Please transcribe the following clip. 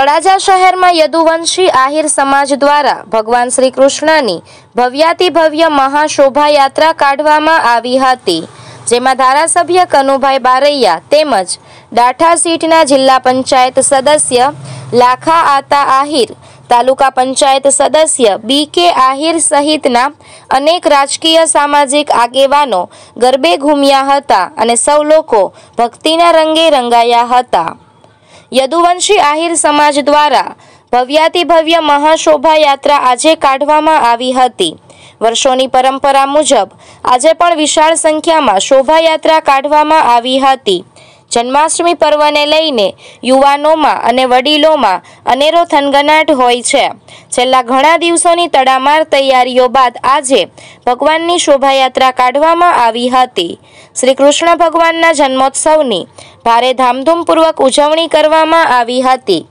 તળાજા શહેરમાં યદુવંશી આહિર સમાજ દ્વારા ભગવાન શ્રી કૃષ્ણની ભવ્યાતિ ભવ્ય મહાશોભાયાત્રા કાઢવામાં આવી હતી, જેમાં ધારાસભ્ય કનુભાઈ બારૈયા તેમજ ડાઠા સીટના જિલ્લા પંચાયત સદસ્ય લાખા આતા આહિર, તાલુકા પંચાયત સદસ્ય બી કે આહિર સહિતના અનેક રાજકીય સામાજિક આગેવાનો ગરબે ઘૂમ્યા હતા અને સૌ લોકો ભક્તિના રંગે રંગાયા હતા. યદુવંશી આહિર સમાજ દ્વારા ભવ્યાતિ ભવ્ય મહાશોભાયાત્રા આજે કાઢવામાં આવી હતી. વર્ષોની પરંપરા મુજબ આજે પણ વિશાળ સંખ્યામાં શોભાયાત્રા કાઢવામાં આવી હતી. જન્માષ્ટમી પર્વને લઈને યુવાનોમાં અને વડીલોમાં અનેરો થનગનાટ હોય છે. છેલ્લા ઘણા દિવસોની તડામાર તૈયારીઓ બાદ આજે ભગવાનની શોભાયાત્રા કાઢવામાં આવી હતી. શ્રી કૃષ્ણ ભગવાનના જન્મોત્સવની ભારે ધામધૂમપૂર્વક ઉજવણી કરવામાં આવી હતી.